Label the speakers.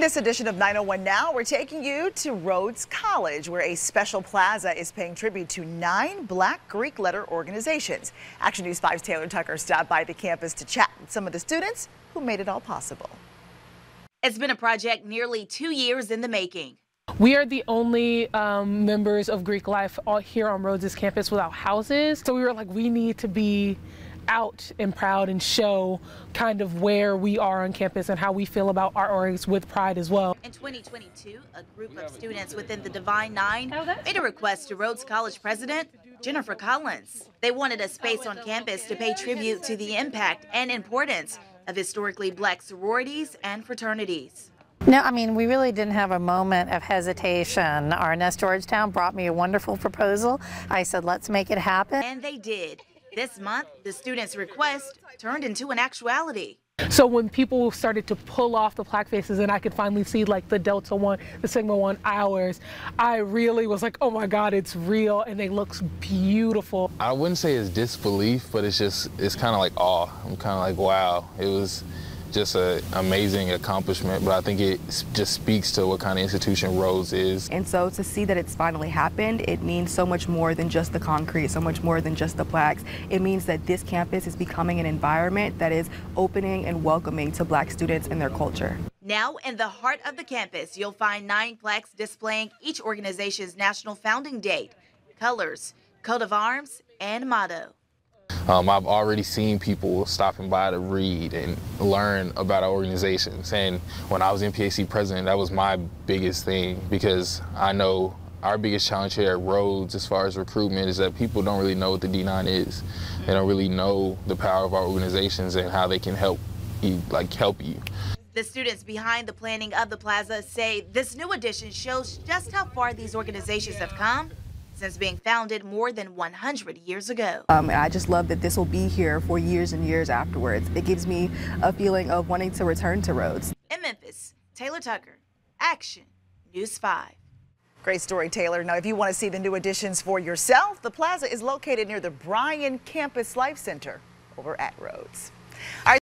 Speaker 1: In this edition of 901 Now, we're taking you to Rhodes College, where a special plaza is paying tribute to nine black Greek letter organizations. Action News 5's Taylor Tucker stopped by the campus to chat with some of the students who made it all possible.
Speaker 2: It's been a project nearly two years in the making.
Speaker 3: We are the only um, members of Greek life here on Rhodes' campus without houses. So we were like, we need to be out and proud and show kind of where we are on campus and how we feel about our orgs with pride as well.
Speaker 2: In 2022, a group of students within the Divine Nine oh, made a request to Rhodes College president Jennifer Collins. They wanted a space on campus to pay tribute to the impact and importance of historically black sororities and fraternities.
Speaker 4: No, I mean, we really didn't have a moment of hesitation. Our Nest Georgetown brought me a wonderful proposal. I said, let's make it happen.
Speaker 2: And they did. This month, the students' request turned into an actuality.
Speaker 3: So when people started to pull off the plaque faces and I could finally see like the Delta One, the Sigma One hours, I really was like, oh my God, it's real and it looks beautiful.
Speaker 5: I wouldn't say it's disbelief, but it's just, it's kind of like awe. I'm kind of like, wow, it was, just an amazing accomplishment, but I think it just speaks to what kind of institution Rhodes is.
Speaker 6: And so to see that it's finally happened, it means so much more than just the concrete, so much more than just the plaques. It means that this campus is becoming an environment that is opening and welcoming to black students and their culture.
Speaker 2: Now, in the heart of the campus, you'll find nine plaques displaying each organization's national founding date, colors, coat of arms, and motto.
Speaker 5: Um, I've already seen people stopping by to read and learn about our organizations. And when I was NPHC president, that was my biggest thing because I know our biggest challenge here at Rhodes as far as recruitment is that people don't really know what the D9 is. They don't really know the power of our organizations and how they can help you, like help you.
Speaker 2: The students behind the planning of the plaza say this new addition shows just how far these organizations have come since being founded more than 100 years ago.
Speaker 6: Um, and I just love that this will be here for years and years afterwards. It gives me a feeling of wanting to return to Rhodes.
Speaker 2: In Memphis, Taylor Tucker, Action News 5.
Speaker 1: Great story, Taylor. Now, if you want to see the new additions for yourself, the plaza is located near the Bryan Campus Life Center over at Rhodes.